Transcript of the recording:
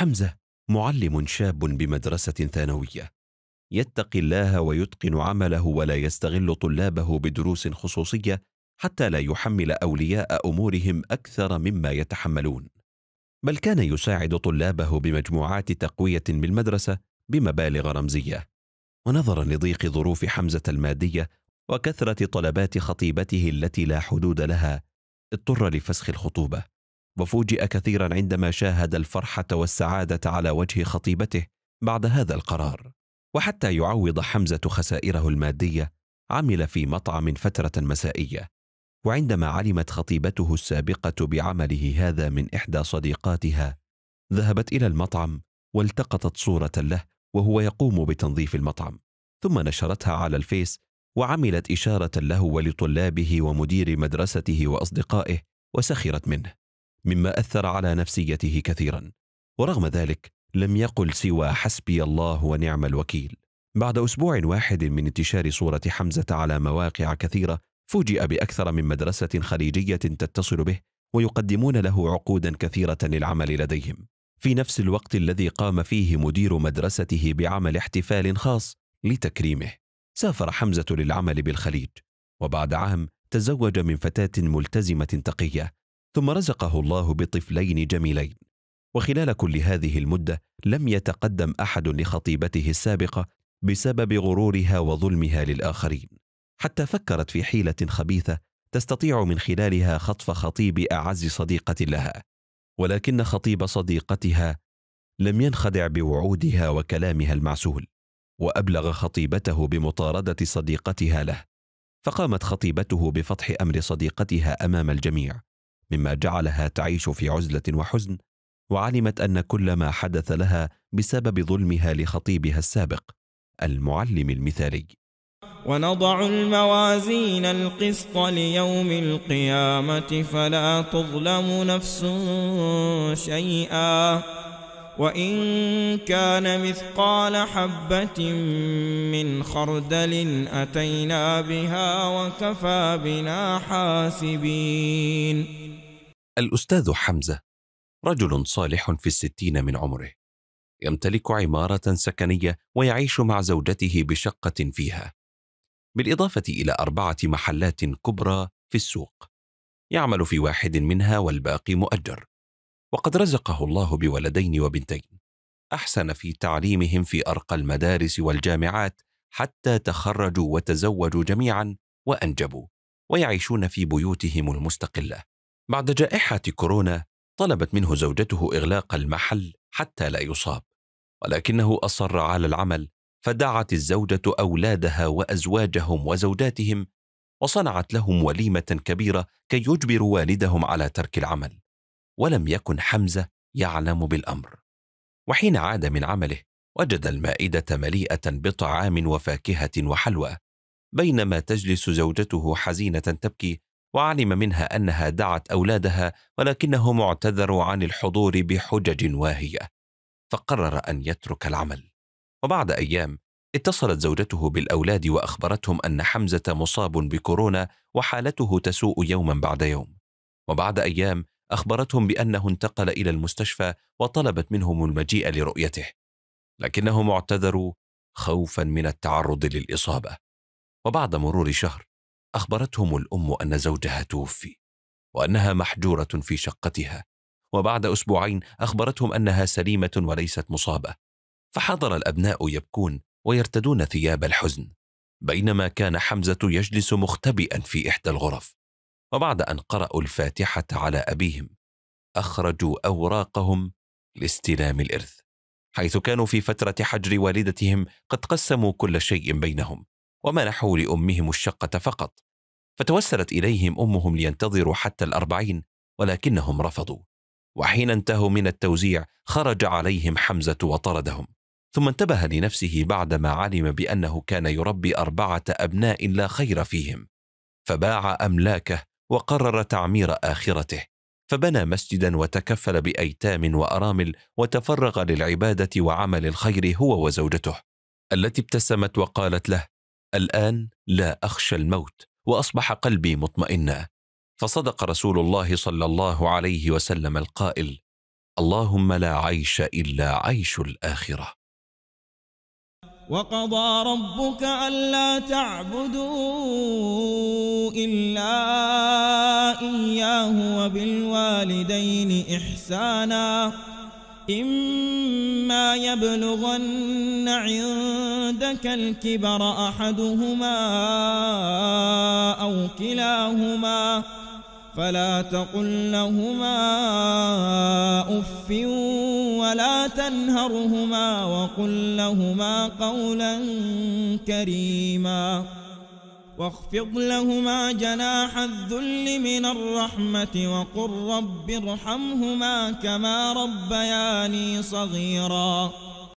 حمزة معلم شاب بمدرسة ثانوية. يتقي الله ويتقن عمله ولا يستغل طلابه بدروس خصوصية حتى لا يحمل أولياء أمورهم أكثر مما يتحملون. بل كان يساعد طلابه بمجموعات تقوية بالمدرسة بمبالغ رمزية. ونظرا لضيق ظروف حمزة المادية وكثرة طلبات خطيبته التي لا حدود لها اضطر لفسخ الخطوبة. وفوجئ كثيرا عندما شاهد الفرحة والسعادة على وجه خطيبته بعد هذا القرار. وحتى يعوض حمزة خسائره المادية عمل في مطعم فترة مسائية. وعندما علمت خطيبته السابقة بعمله هذا من إحدى صديقاتها ذهبت إلى المطعم والتقطت صورة له وهو يقوم بتنظيف المطعم. ثم نشرتها على الفيس وعملت إشارة له ولطلابه ومدير مدرسته وأصدقائه وسخرت منه. مما أثر على نفسيته كثيرا ورغم ذلك لم يقل سوى حسبي الله ونعم الوكيل. بعد أسبوع واحد من انتشار صورة حمزة على مواقع كثيرة فوجئ بأكثر من مدرسة خليجية تتصل به ويقدمون له عقودا كثيرة للعمل لديهم. في نفس الوقت الذي قام فيه مدير مدرسته بعمل احتفال خاص لتكريمه. سافر حمزة للعمل بالخليج وبعد عام تزوج من فتاة ملتزمة تقية ثم رزقه الله بطفلين جميلين. وخلال كل هذه المدة لم يتقدم أحد لخطيبته السابقة بسبب غرورها وظلمها للآخرين. حتى فكرت في حيلة خبيثة تستطيع من خلالها خطف خطيب أعز صديقة لها. ولكن خطيب صديقتها لم ينخدع بوعودها وكلامها المعسول وأبلغ خطيبته بمطاردة صديقتها له. فقامت خطيبته بفضح أمر صديقتها أمام الجميع. مما جعلها تعيش في عزلة وحزن وعلمت أن كل ما حدث لها بسبب ظلمها لخطيبها السابق المعلم المثالي. ونضع الموازين القسط ليوم القيامة فلا تظلم نفس شيئا. وإن كان مثقال حبة من خردل أتينا بها وكفى بنا حاسبين. الأستاذ حمزة رجل صالح في الستين من عمره يمتلك عمارة سكنية ويعيش مع زوجته بشقة فيها بالإضافة إلى أربعة محلات كبرى في السوق يعمل في واحد منها والباقي مؤجر وقد رزقه الله بولدين وبنتين أحسن في تعليمهم في أرقى المدارس والجامعات حتى تخرجوا وتزوجوا جميعا وأنجبوا ويعيشون في بيوتهم المستقلة. بعد جائحة كورونا طلبت منه زوجته إغلاق المحل حتى لا يصاب ولكنه أصر على العمل فدعت الزوجة أولادها وأزواجهم وزوجاتهم وصنعت لهم وليمة كبيرة كي يجبروا والدهم على ترك العمل ولم يكن حمزة يعلم بالأمر. وحين عاد من عمله وجد المائدة مليئة بطعام وفاكهة وحلوى بينما تجلس زوجته حزينة تبكي وعلم منها أنها دعت أولادها ولكنهم اعتذروا عن الحضور بحجج واهية. فقرر أن يترك العمل. وبعد أيام اتصلت زوجته بالأولاد وأخبرتهم أن حمزة مصاب بكورونا وحالته تسوء يوما بعد يوم. وبعد أيام أخبرتهم بأنه انتقل إلى المستشفى وطلبت منهم المجيء لرؤيته. لكنهم اعتذروا خوفا من التعرض للإصابة. وبعد مرور شهر أخبرتهم الأم أن زوجها توفي وأنها محجورة في شقتها وبعد أسبوعين أخبرتهم أنها سليمة وليست مصابة فحضر الأبناء يبكون ويرتدون ثياب الحزن بينما كان حمزة يجلس مختبئا في إحدى الغرف وبعد أن قرأوا الفاتحة على أبيهم أخرجوا أوراقهم لاستلام الإرث حيث كانوا في فترة حجر والدتهم قد قسموا كل شيء بينهم. ومنحوا لأمهم الشقة فقط فتوسلت إليهم أمهم لينتظروا حتى الأربعين ولكنهم رفضوا. وحين انتهوا من التوزيع خرج عليهم حمزة وطردهم. ثم انتبه لنفسه بعدما علم بأنه كان يربي أربعة أبناء لا خير فيهم. فباع أملاكه وقرر تعمير آخرته فبنى مسجدا وتكفل بأيتام وأرامل وتفرغ للعبادة وعمل الخير هو وزوجته التي ابتسمت وقالت له الآن لا أخشى الموت وأصبح قلبي مطمئنا. فصدق رسول الله صلى الله عليه وسلم القائل اللهم لا عيش إلا عيش الآخرة. وقضى ربك ألا تعبدوا إلا إياه وبالوالدين إحسانا. إما يبلغن عندك الكبر أحدهما أو كلاهما فلا تقل لهما أف ولا تنهرهما وقل لهما قولا كريما واخفض لهما جناح الذل من الرحمة وقل رب ارحمهما كما ربياني صغيراً